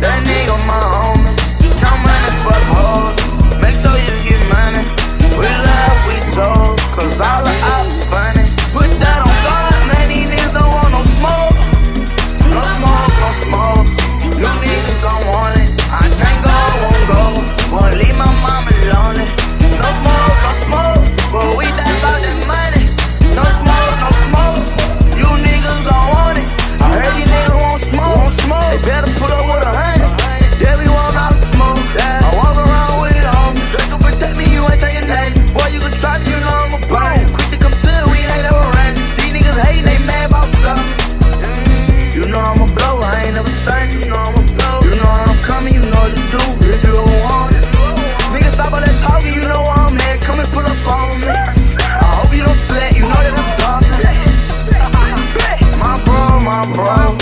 That nigga my bro,